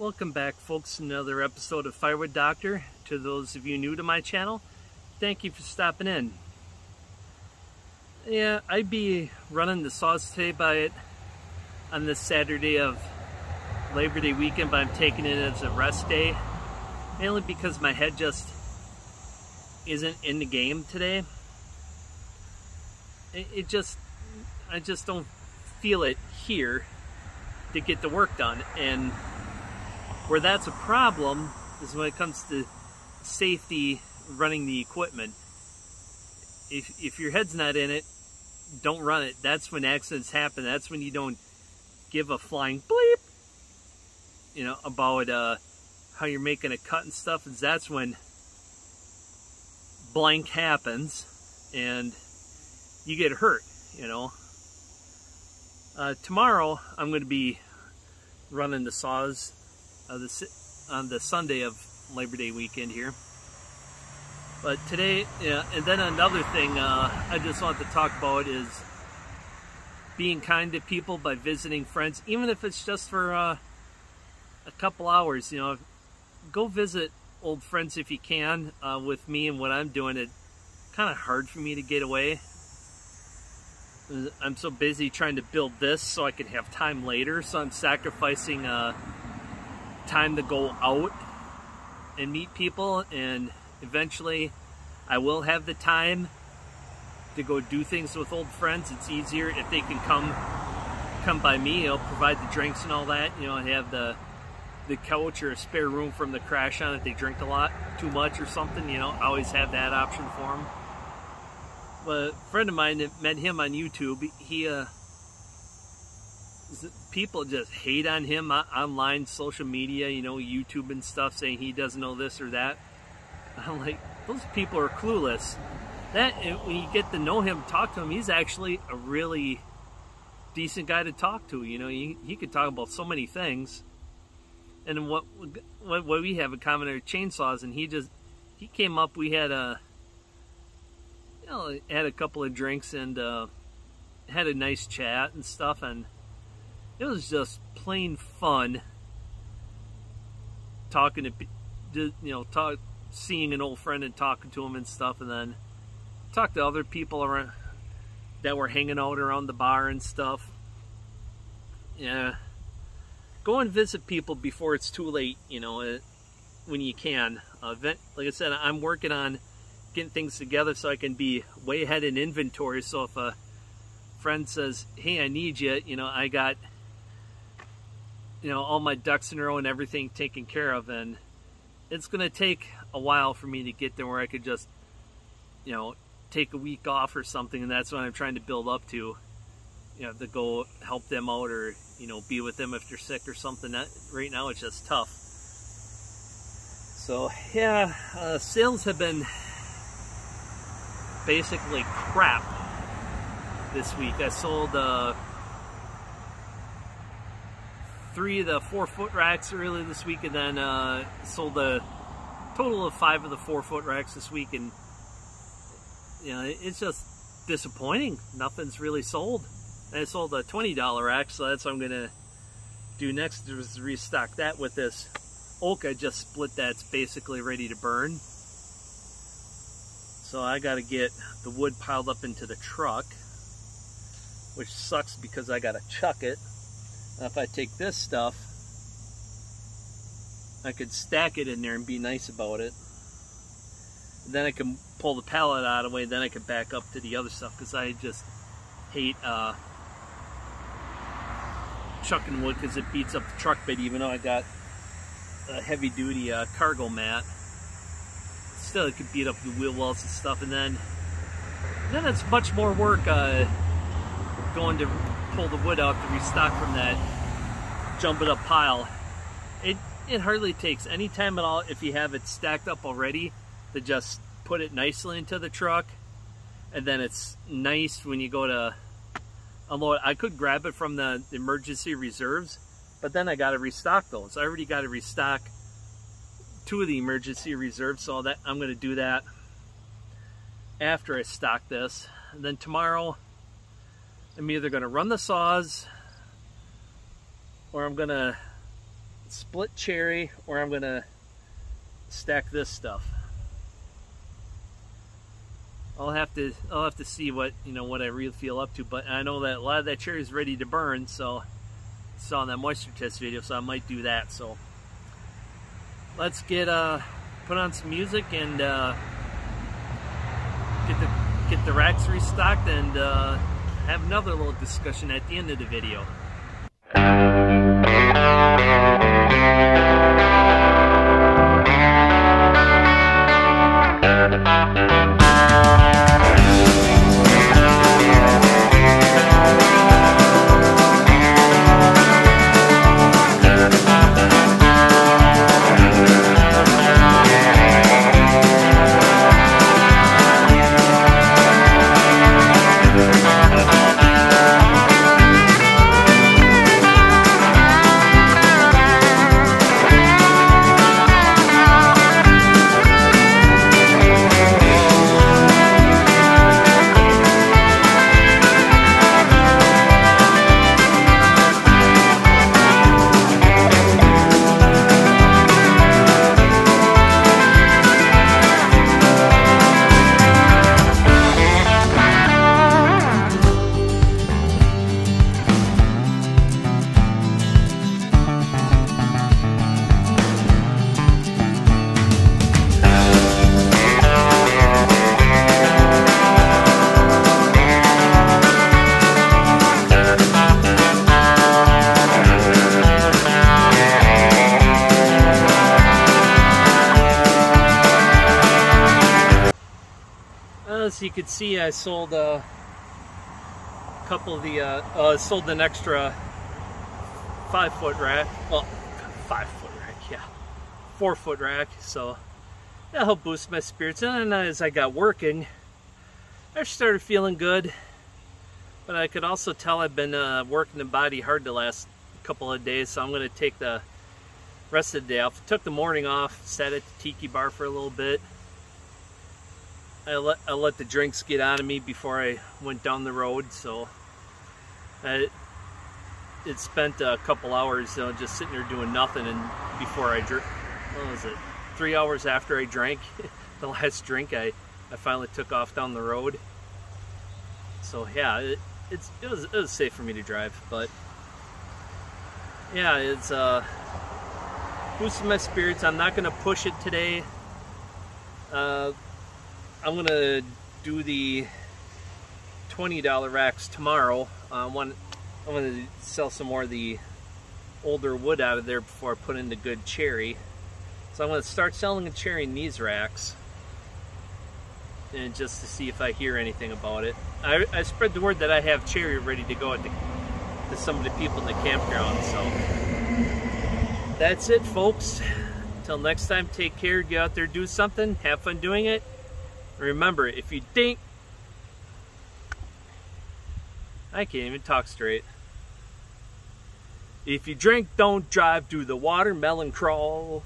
Welcome back folks another episode of Firewood Doctor. To those of you new to my channel, thank you for stopping in. Yeah, I'd be running the saws today by it on this Saturday of Labor Day weekend, but I'm taking it as a rest day. Mainly because my head just isn't in the game today. It, it just, I just don't feel it here to get the work done. And where that's a problem is when it comes to safety running the equipment. If, if your head's not in it, don't run it. That's when accidents happen. That's when you don't give a flying bleep, you know, about uh, how you're making a cut and stuff. Is that's when blank happens and you get hurt, you know. Uh, tomorrow I'm going to be running the saws uh, the, on the Sunday of Labor Day weekend here. But today, yeah, and then another thing uh, I just want to talk about is being kind to people by visiting friends, even if it's just for uh, a couple hours. You know, go visit old friends if you can. Uh, with me and what I'm doing, it's kind of hard for me to get away. I'm so busy trying to build this so I can have time later, so I'm sacrificing uh, time to go out and meet people and eventually I will have the time to go do things with old friends. It's easier if they can come come by me. I'll provide the drinks and all that. You know, I have the the couch or a spare room from the crash on if they drink a lot, too much or something. You know, I always have that option for them. But a friend of mine that met him on YouTube, he uh, people just hate on him online, social media, you know, YouTube and stuff, saying he doesn't know this or that. I'm like, those people are clueless. That when you get to know him, talk to him, he's actually a really decent guy to talk to. You know, he, he could talk about so many things. And what, what what we have in common are chainsaws, and he just he came up. We had a you know had a couple of drinks and uh, had a nice chat and stuff, and it was just plain fun. Talking to you know talk seeing an old friend and talking to him and stuff and then talk to other people around that were hanging out around the bar and stuff. Yeah. Go and visit people before it's too late you know uh, when you can. Uh, like i said i'm working on getting things together so i can be way ahead in inventory. So if a friend says hey i need you you know i got you know, all my ducks in a row and everything taken care of. And it's going to take a while for me to get there where I could just, you know, take a week off or something. And that's what I'm trying to build up to, you know, to go help them out or, you know, be with them if they're sick or something. That, right now it's just tough. So, yeah, uh, sales have been basically crap this week. I sold, uh, three of the four foot racks earlier this week and then uh, sold a total of five of the four foot racks this week and you know it's just disappointing. Nothing's really sold. And I sold a $20 rack so that's what I'm gonna do next is restock that with this oak I just split that's basically ready to burn. So I got to get the wood piled up into the truck which sucks because I got to chuck it now if I take this stuff, I could stack it in there and be nice about it. Then I can pull the pallet out of the way, then I can back up to the other stuff because I just hate uh, chucking wood because it beats up the truck bed even though I got a heavy duty uh, cargo mat. Still it could beat up the wheel wells and stuff and then then it's much more work uh, going to pull the wood out to restock from that jump it up pile. It, it hardly takes any time at all if you have it stacked up already to just put it nicely into the truck. And then it's nice when you go to unload. I could grab it from the emergency reserves, but then I got to restock those. I already got to restock two of the emergency reserves, so that I'm going to do that after I stock this. And then tomorrow, I'm either going to run the saws or I'm going to split cherry or I'm going to stack this stuff. I'll have to I'll have to see what you know what I really feel up to, but I know that a lot of that cherry is ready to burn, so saw in that moisture test video, so I might do that. So let's get uh put on some music and uh, get the get the racks restocked and uh, have another little discussion at the end of the video. As you can see, I sold a couple of the, uh, uh, sold an extra five foot rack. Well, five foot rack, yeah. Four foot rack, so that helped boost my spirits. And then as I got working, I started feeling good. But I could also tell I've been uh, working the body hard the last couple of days, so I'm going to take the rest of the day off. Took the morning off, sat at the tiki bar for a little bit. I let, I let the drinks get out of me before I went down the road, so I, it spent a couple hours you know, just sitting there doing nothing, and before I drink, what was it, three hours after I drank the last drink, I, I finally took off down the road. So yeah, it, it's it was, it was safe for me to drive, but yeah, it's uh, boosting my spirits. I'm not gonna push it today. Uh, I'm gonna do the $20 racks tomorrow. Uh, one, I'm gonna sell some more of the older wood out of there before I put in the good cherry. So I'm gonna start selling the cherry in these racks. And just to see if I hear anything about it. I, I spread the word that I have cherry ready to go to, to some of the people in the campground, so. That's it, folks. Until next time, take care, get out there, do something, have fun doing it. Remember, if you think... I can't even talk straight. If you drink, don't drive, do the watermelon crawl.